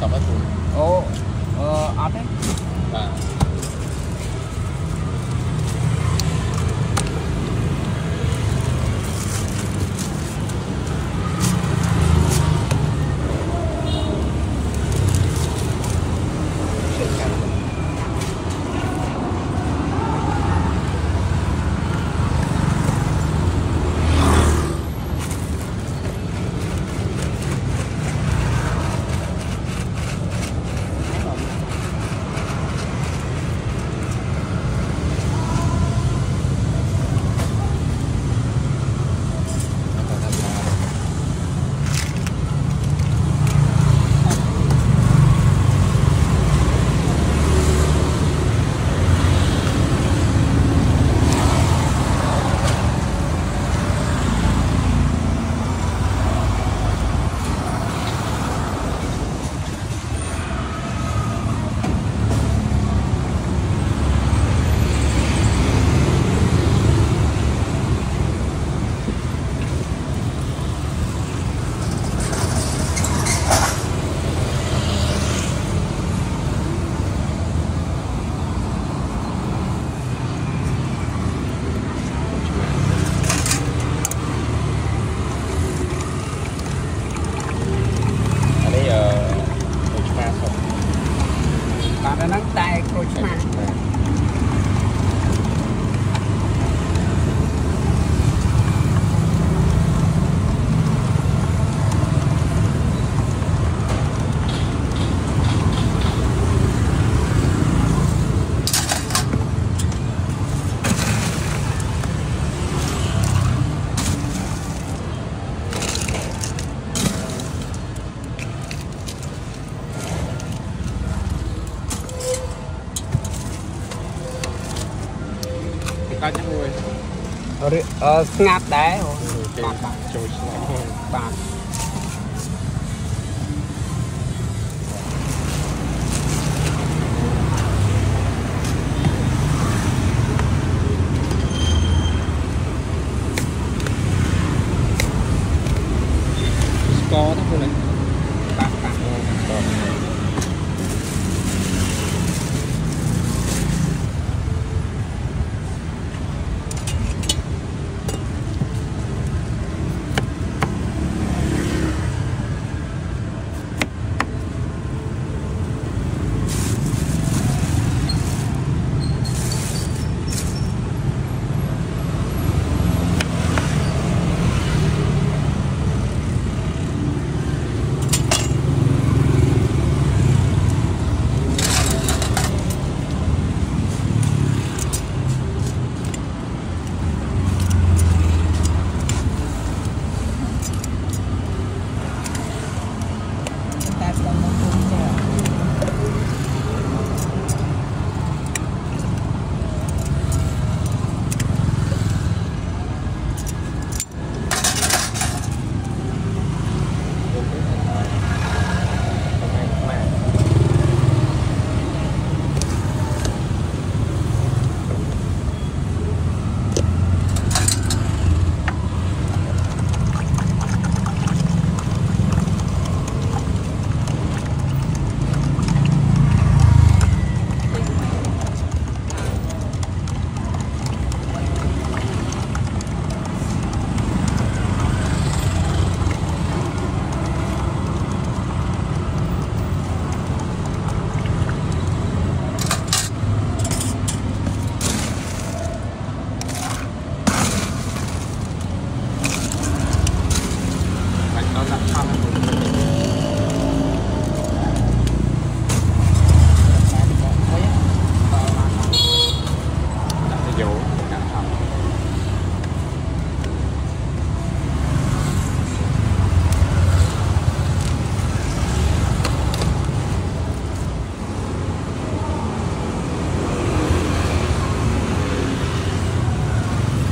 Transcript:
sabatu oh eh, uh, ate nah. ដាច់មួយស្ងាត់ដែរបាទចូលឆ្លាញ់បាទកទៅហ្នឹងបាទបាទ